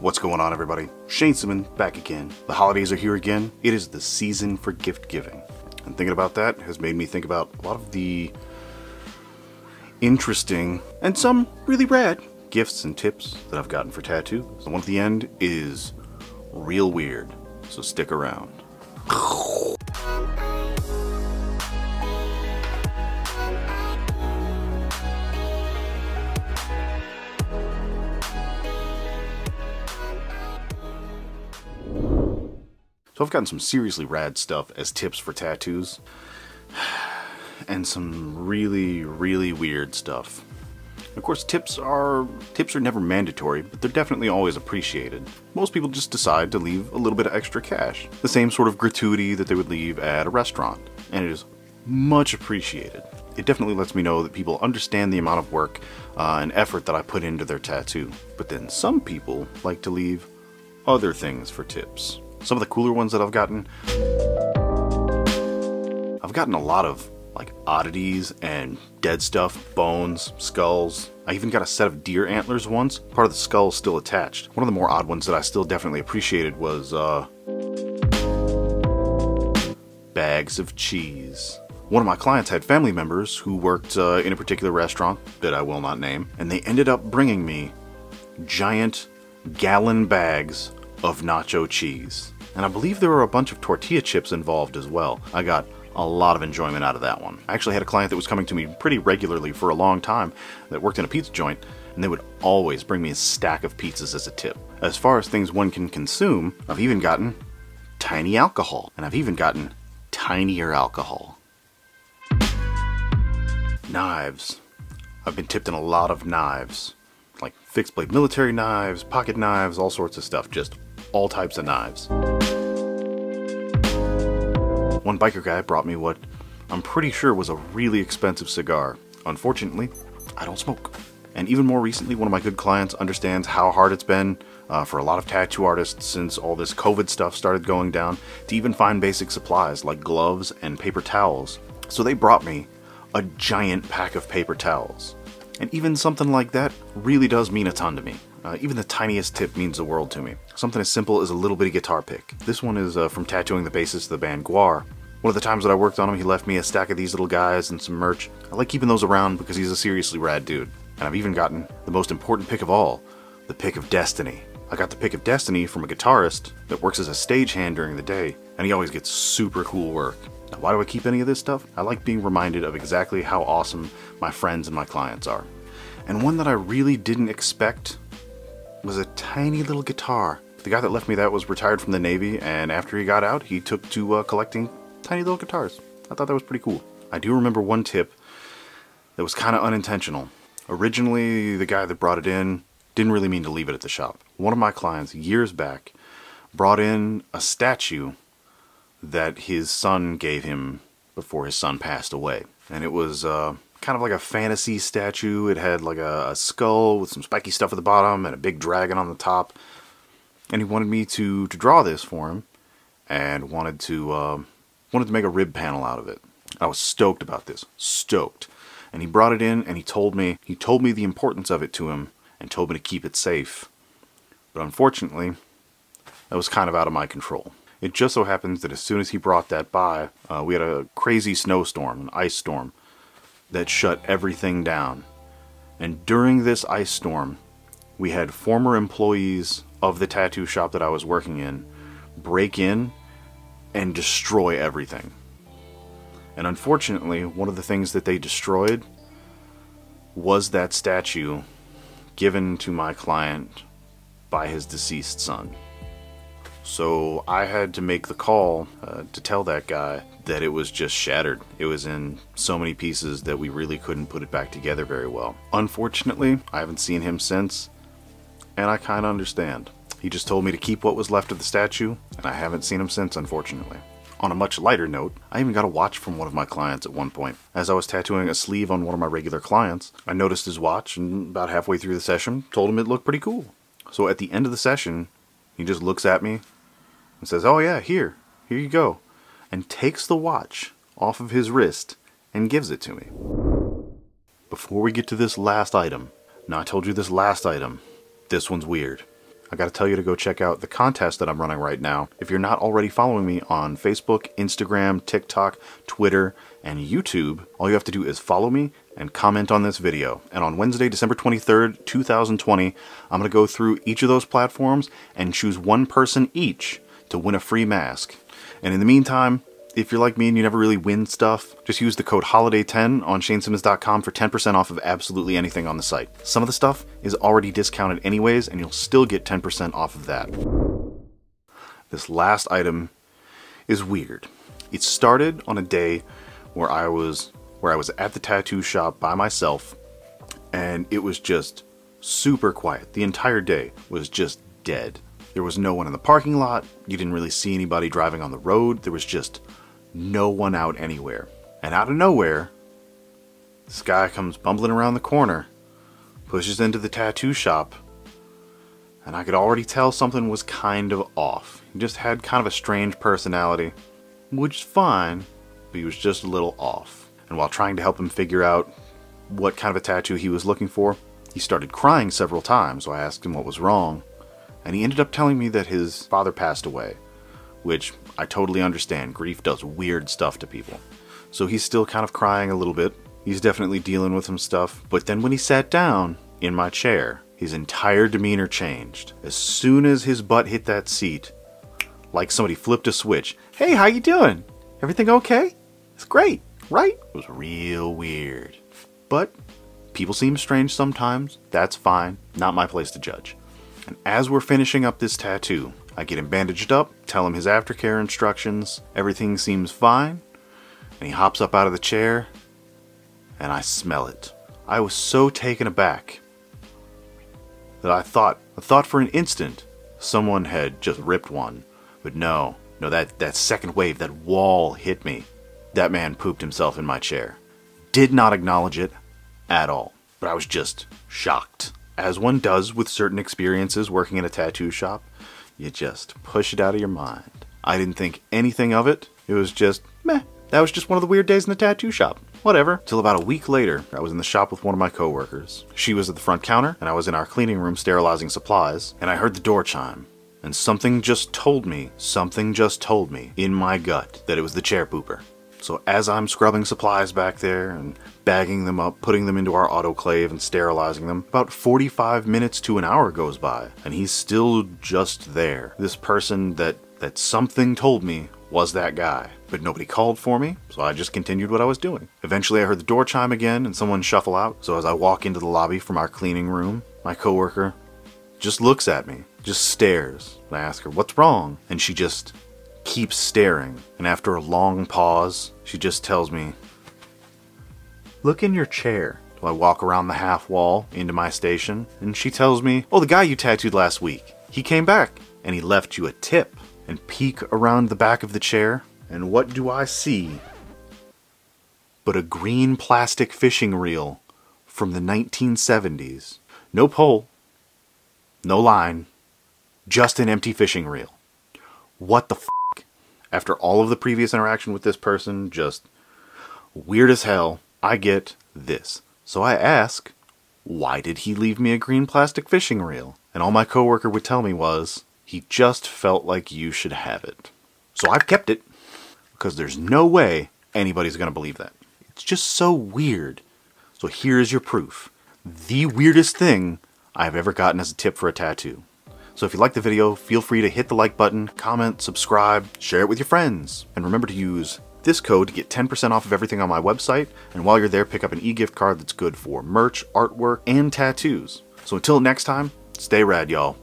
What's going on, everybody? Shayne Simmons back again. The holidays are here again. It is the season for gift giving. And thinking about that has made me think about a lot of the interesting and some really rad gifts and tips that I've gotten for tattoos. The one at the end is real weird, so stick around. So I've gotten some seriously rad stuff as tips for tattoos. And some really, really weird stuff. Of course, tips are tips are never mandatory, but they're definitely always appreciated. Most people just decide to leave a little bit of extra cash, the same sort of gratuity that they would leave at a restaurant, and it is much appreciated. It definitely lets me know that people understand the amount of work uh, and effort that I put into their tattoo. But then some people like to leave other things for tips. Some of the cooler ones that I've gotten, I've gotten a lot of like oddities and dead stuff, bones, skulls. I even got a set of deer antlers once. Part of the skull still attached. One of the more odd ones that I still definitely appreciated was uh, bags of cheese. One of my clients had family members who worked uh, in a particular restaurant that I will not name, and they ended up bringing me giant gallon bags of nacho cheese. And I believe there were a bunch of tortilla chips involved as well. I got a lot of enjoyment out of that one. I actually had a client that was coming to me pretty regularly for a long time that worked in a pizza joint, and they would always bring me a stack of pizzas as a tip. As far as things one can consume, I've even gotten tiny alcohol, and I've even gotten tinier alcohol. Knives. I've been tipped in a lot of knives, like fixed blade military knives, pocket knives, all sorts of stuff, just all types of knives. One biker guy brought me what I'm pretty sure was a really expensive cigar. Unfortunately, I don't smoke. And even more recently, one of my good clients understands how hard it's been uh, for a lot of tattoo artists since all this COVID stuff started going down to even find basic supplies like gloves and paper towels. So they brought me a giant pack of paper towels. And even something like that really does mean a ton to me. Uh, even the tiniest tip means the world to me. Something as simple as a little bitty guitar pick. This one is uh, from tattooing the bassist of the band GWAR. One of the times that I worked on him, he left me a stack of these little guys and some merch. I like keeping those around because he's a seriously rad dude. And I've even gotten the most important pick of all, the pick of destiny. I got the pick of destiny from a guitarist that works as a stagehand during the day, and he always gets super cool work. Now, why do I keep any of this stuff? I like being reminded of exactly how awesome my friends and my clients are. And one that I really didn't expect was a tiny little guitar. The guy that left me that was retired from the Navy, and after he got out, he took to uh, collecting tiny little guitars. I thought that was pretty cool. I do remember one tip that was kind of unintentional. Originally, the guy that brought it in didn't really mean to leave it at the shop. One of my clients, years back, brought in a statue that his son gave him before his son passed away. And it was uh, kind of like a fantasy statue. It had like a, a, skull with some spiky stuff at the bottom and a big dragon on the top. And he wanted me to, to draw this for him and wanted to, uh, wanted to make a rib panel out of it. I was stoked about this. Stoked. And he brought it in and he told me, he told me the importance of it to him and told me to keep it safe. But unfortunately, that was kind of out of my control. It just so happens that as soon as he brought that by, uh, we had a crazy snowstorm, an ice storm, that shut everything down. And during this ice storm, we had former employees of the tattoo shop that I was working in break in and destroy everything. And unfortunately, one of the things that they destroyed was that statue given to my client by his deceased son. So I had to make the call uh, to tell that guy that it was just shattered. It was in so many pieces that we really couldn't put it back together very well. Unfortunately, I haven't seen him since, and I kind of understand. He just told me to keep what was left of the statue, and I haven't seen him since, unfortunately. On a much lighter note, I even got a watch from one of my clients at one point. As I was tattooing a sleeve on one of my regular clients, I noticed his watch, and about halfway through the session, told him it looked pretty cool. So at the end of the session, he just looks at me and says, Oh, yeah, here, here you go, and takes the watch off of his wrist and gives it to me. Before we get to this last item, now I told you this last item, this one's weird. I gotta tell you to go check out the contest that I'm running right now. If you're not already following me on Facebook, Instagram, TikTok, Twitter, and YouTube, all you have to do is follow me and comment on this video. And on Wednesday, December 23rd, 2020, I'm gonna go through each of those platforms and choose one person each to win a free mask. And in the meantime, if you're like me and you never really win stuff, just use the code HOLIDAY10 on ShayneSimmons.com for 10% off of absolutely anything on the site. Some of the stuff is already discounted anyways, and you'll still get 10% off of that. This last item is weird. It started on a day where I was where I was at the tattoo shop by myself and it was just super quiet. The entire day was just dead. There was no one in the parking lot. You didn't really see anybody driving on the road. There was just no one out anywhere. And out of nowhere, this guy comes bumbling around the corner, pushes into the tattoo shop, and I could already tell something was kind of off. He just had kind of a strange personality, which is fine, but he was just a little off. And while trying to help him figure out what kind of a tattoo he was looking for, he started crying several times, so I asked him what was wrong. And he ended up telling me that his father passed away, which I totally understand. Grief does weird stuff to people. So he's still kind of crying a little bit. He's definitely dealing with some stuff. But then when he sat down in my chair, his entire demeanor changed. As soon as his butt hit that seat, like somebody flipped a switch. Hey, how you doing? Everything okay? It's great, right? It was real weird. But people seem strange sometimes. That's fine. Not my place to judge. And as we're finishing up this tattoo, I get him bandaged up, tell him his aftercare instructions, everything seems fine, and he hops up out of the chair, and I smell it. I was so taken aback that I thought, I thought for an instant someone had just ripped one. But no, no, that, that second wave, that wall hit me. That man pooped himself in my chair. Did not acknowledge it at all, but I was just shocked. As one does with certain experiences working in a tattoo shop, you just push it out of your mind. I didn't think anything of it. It was just, meh. That was just one of the weird days in the tattoo shop. Whatever. Till about a week later, I was in the shop with one of my coworkers. She was at the front counter, and I was in our cleaning room sterilizing supplies, and I heard the door chime. And something just told me, something just told me in my gut that it was the chair pooper. So as I'm scrubbing supplies back there and bagging them up, putting them into our autoclave and sterilizing them, about 45 minutes to an hour goes by, and he's still just there. This person that that something told me was that guy. But nobody called for me, so I just continued what I was doing. Eventually I heard the door chime again and someone shuffle out, so as I walk into the lobby from our cleaning room, my coworker just looks at me, just stares. And I ask her, what's wrong? And she just keeps staring, and after a long pause, she just tells me, Look in your chair. So I walk around the half wall into my station, and she tells me, Oh, the guy you tattooed last week. He came back, and he left you a tip. And peek around the back of the chair, and what do I see? But a green plastic fishing reel from the 1970s. No pole, no line, just an empty fishing reel. What the f? After all of the previous interaction with this person, just weird as hell, I get this. So I ask, why did he leave me a green plastic fishing reel? And all my coworker would tell me was, he just felt like you should have it. So I've kept it, because there's no way anybody's going to believe that. It's just so weird. So here's your proof. The weirdest thing I've ever gotten as a tip for a tattoo. So if you like the video, feel free to hit the like button, comment, subscribe, share it with your friends. And remember to use this code to get 10% off of everything on my website, and while you're there, pick up an e-gift card that's good for merch, artwork, and tattoos. So until next time, stay rad, y'all.